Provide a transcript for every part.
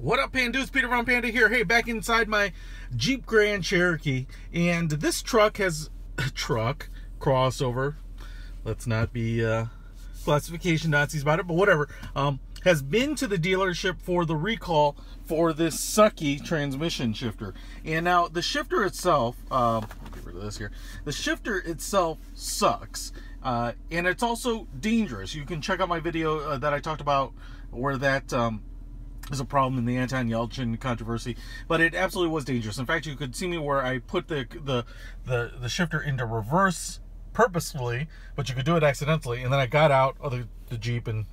What up, Pandas? Peter Von Panda here. Hey, back inside my Jeep Grand Cherokee, and this truck has a truck crossover. Let's not be uh, classification Nazis about it, but whatever. Um, has been to the dealership for the recall for this sucky transmission shifter. And now the shifter itself, um, get rid of this here. The shifter itself sucks. Uh, and it's also dangerous. You can check out my video uh, that I talked about where that um, is a problem in the Anton Yelchin controversy, but it absolutely was dangerous. In fact, you could see me where I put the the the, the shifter into reverse purposefully, but you could do it accidentally, and then I got out of the, the Jeep and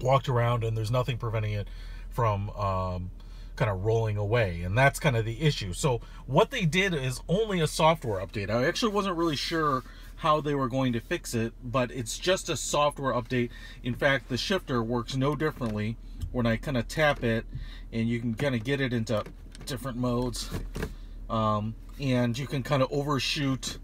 walked around, and there's nothing preventing it from um, kind of rolling away, and that's kind of the issue. So what they did is only a software update. I actually wasn't really sure how they were going to fix it, but it's just a software update. In fact, the shifter works no differently when I kind of tap it and you can kind of get it into different modes. Um, and you can kind of overshoot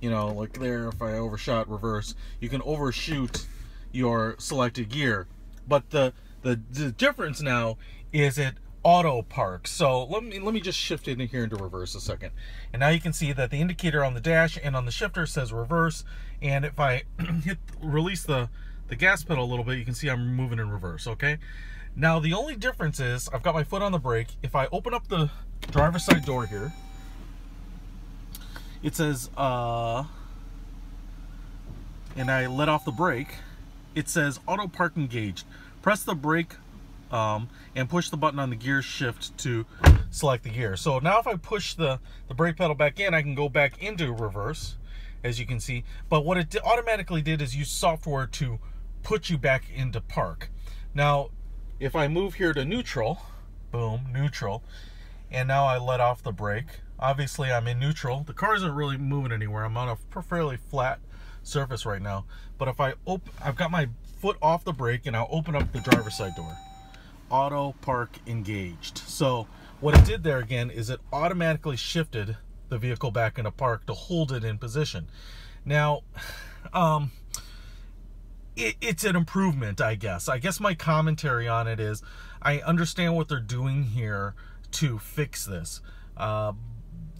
you know like there if I overshot reverse you can overshoot your selected gear. But the the, the difference now is it auto park so let me let me just shift it in here into reverse a second. And now you can see that the indicator on the dash and on the shifter says reverse. And if I hit release the the gas pedal a little bit you can see I'm moving in reverse okay now the only difference is I've got my foot on the brake. If I open up the driver's side door here, it says, uh, and I let off the brake, it says auto park engaged. Press the brake um, and push the button on the gear shift to select the gear. So now if I push the, the brake pedal back in, I can go back into reverse, as you can see. But what it automatically did is use software to put you back into park. Now, if I move here to neutral, boom, neutral, and now I let off the brake, obviously I'm in neutral. The car isn't really moving anywhere. I'm on a fairly flat surface right now. But if I open, I've got my foot off the brake and I'll open up the driver's side door. Auto park engaged. So what it did there again is it automatically shifted the vehicle back into park to hold it in position. Now, um, it, it's an improvement, I guess. I guess my commentary on it is I understand what they're doing here to fix this uh,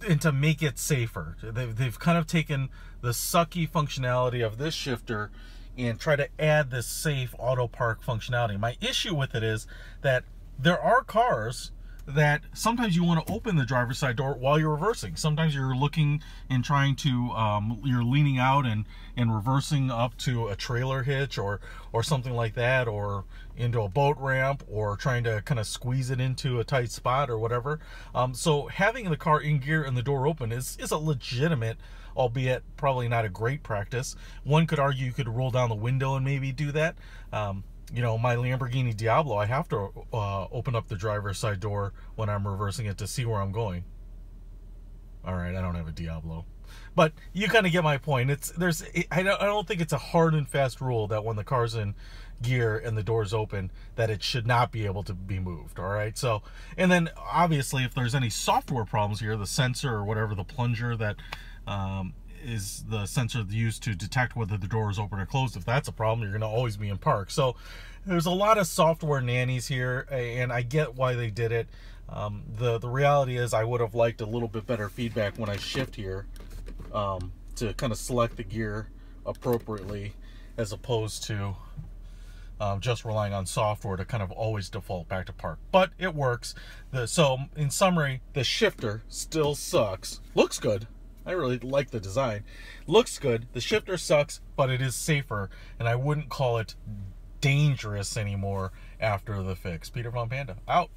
and to make it safer. They've, they've kind of taken the sucky functionality of this shifter and try to add this safe auto park functionality. My issue with it is that there are cars that sometimes you want to open the driver's side door while you're reversing. Sometimes you're looking and trying to, um, you're leaning out and, and reversing up to a trailer hitch or, or something like that, or into a boat ramp, or trying to kind of squeeze it into a tight spot or whatever. Um, so having the car in gear and the door open is, is a legitimate albeit probably not a great practice. One could argue you could roll down the window and maybe do that. Um, you know, my Lamborghini Diablo, I have to uh, open up the driver's side door when I'm reversing it to see where I'm going. All right, I don't have a Diablo, but you kind of get my point. It's there's I don't I don't think it's a hard and fast rule that when the car's in gear and the door's open that it should not be able to be moved. All right, so and then obviously if there's any software problems here, the sensor or whatever the plunger that um, is the sensor used to detect whether the door is open or closed. If that's a problem, you're going to always be in park. So there's a lot of software nannies here, and I get why they did it. Um, the the reality is, I would have liked a little bit better feedback when I shift here um, to kind of select the gear appropriately, as opposed to um, just relying on software to kind of always default back to park. But it works. The, so in summary, the shifter still sucks. Looks good. I really like the design. Looks good. The shifter sucks, but it is safer, and I wouldn't call it dangerous anymore after the fix. Peter Von Panda, out.